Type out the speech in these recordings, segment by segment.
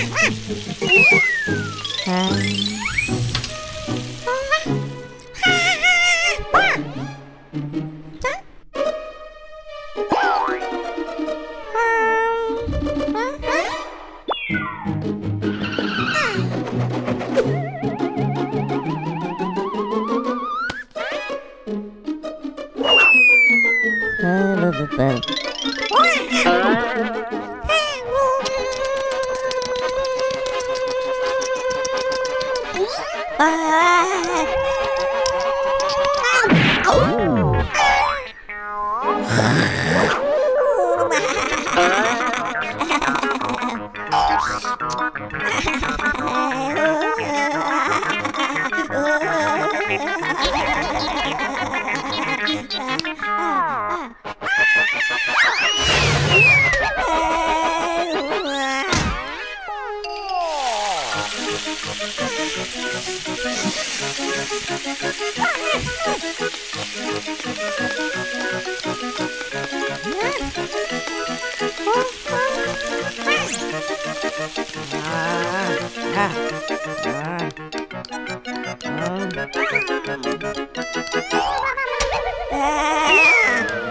Ah, ah. ค่ะอ่า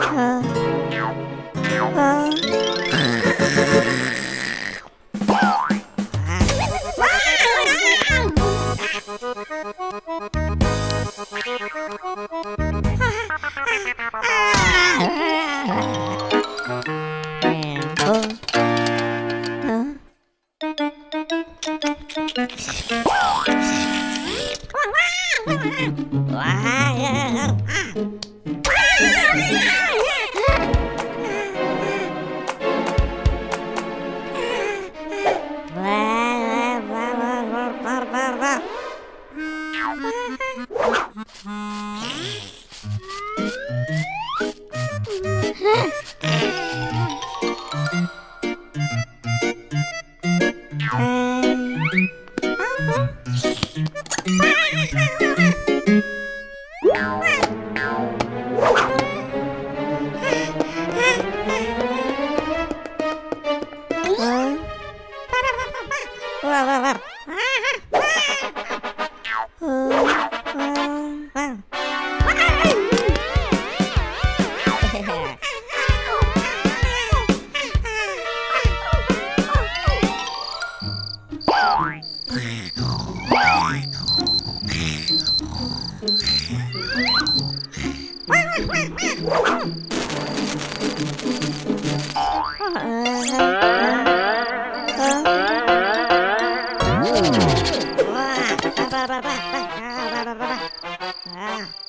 啊啊！Ah.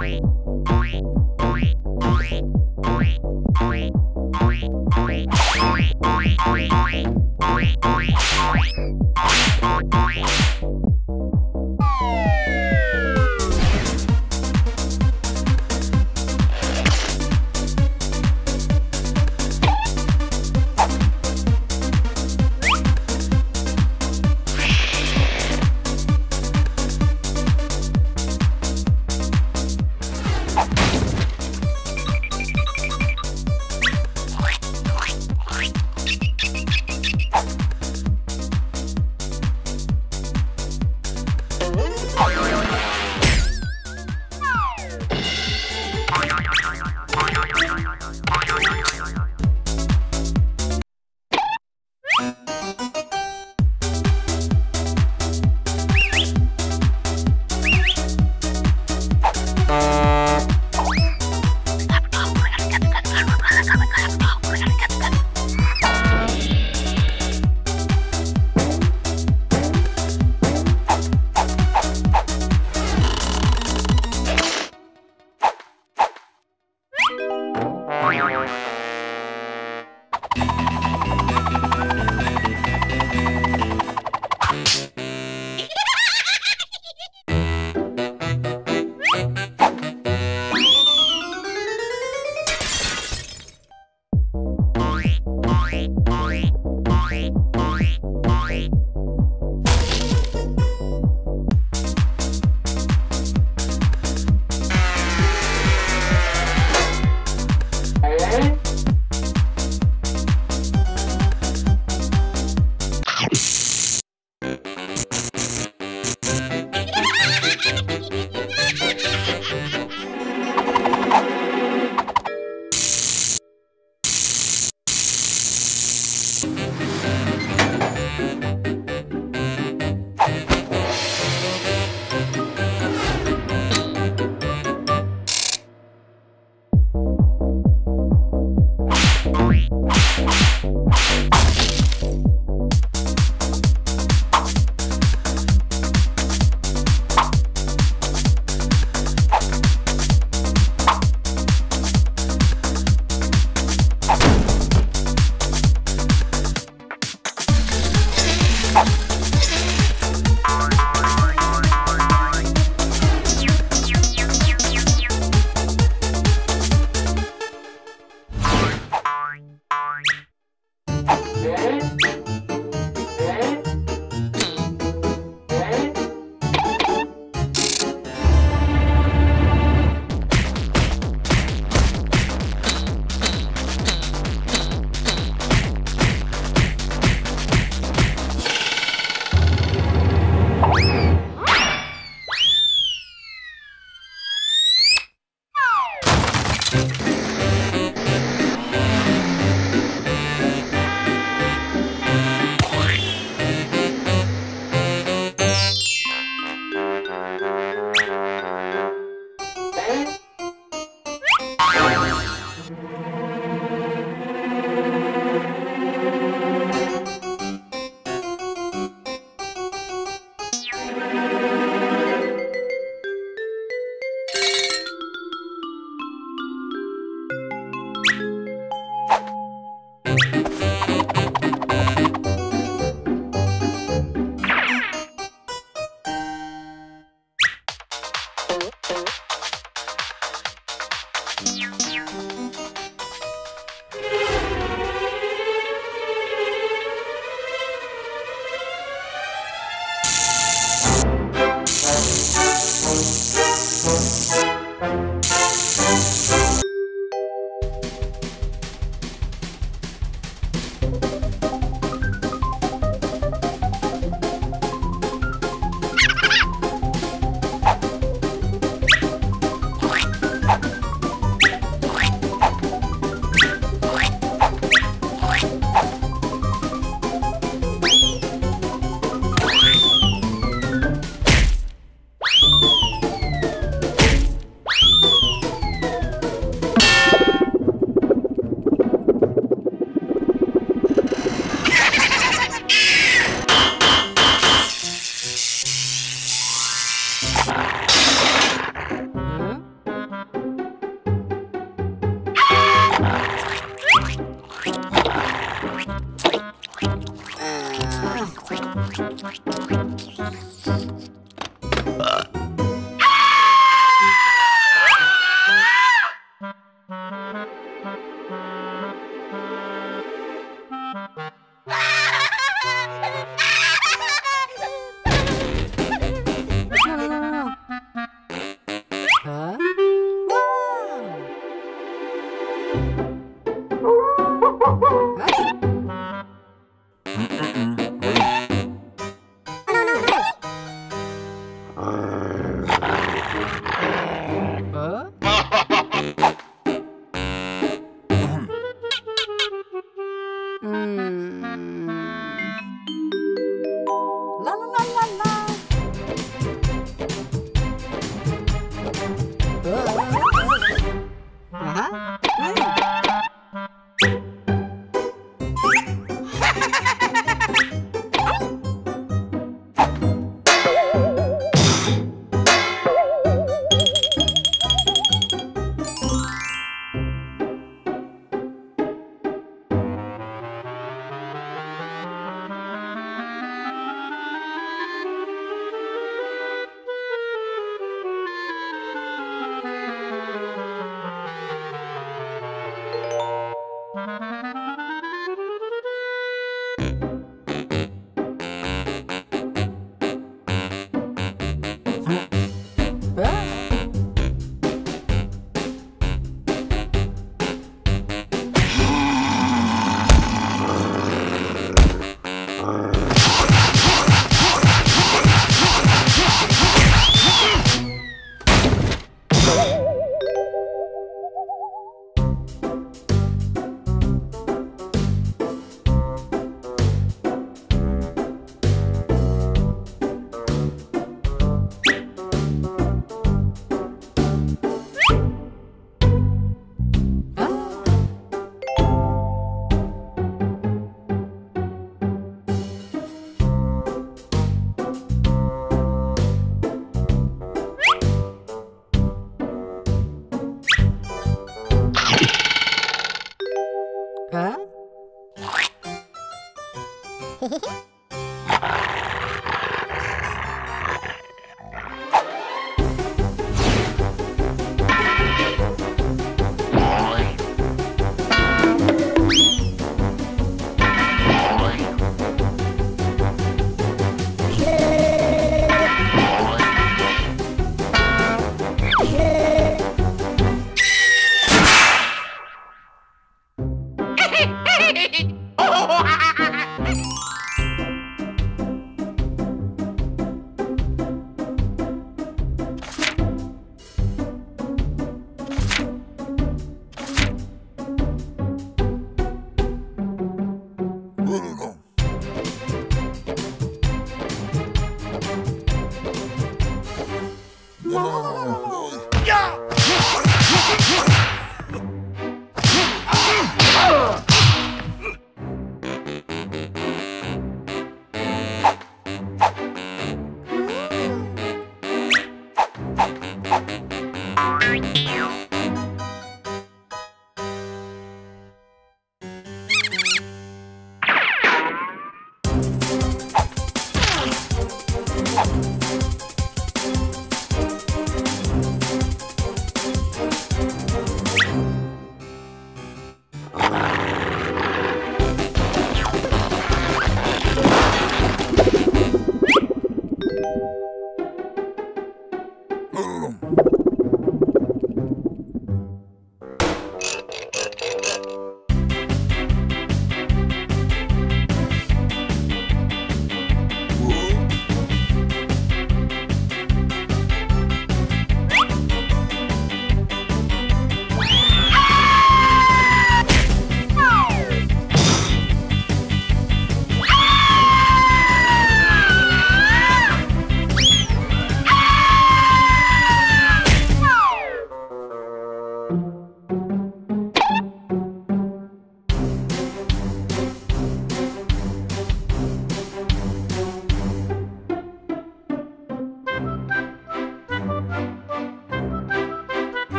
Bye.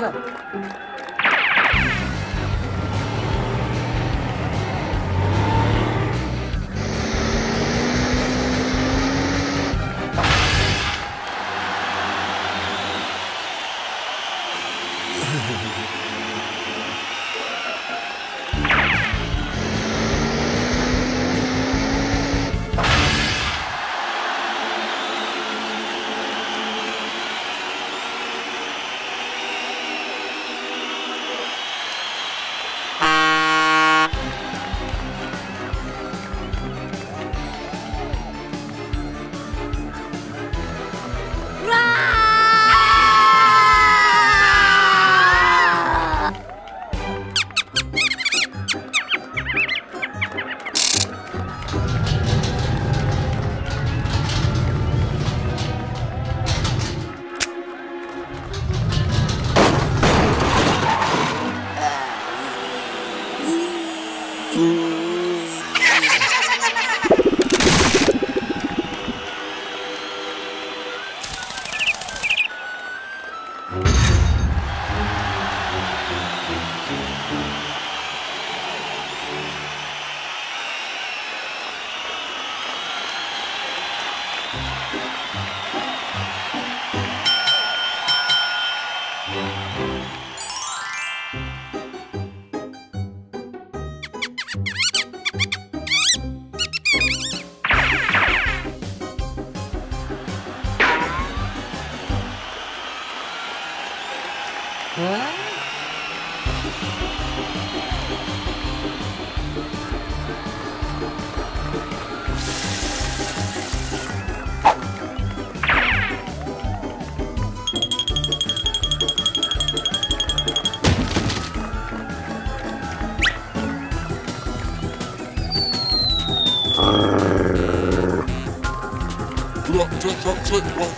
Attends, that's what, what